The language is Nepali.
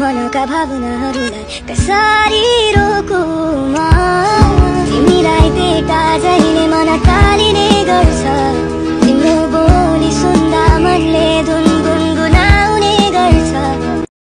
मनका भावनाहरूलाई कसरी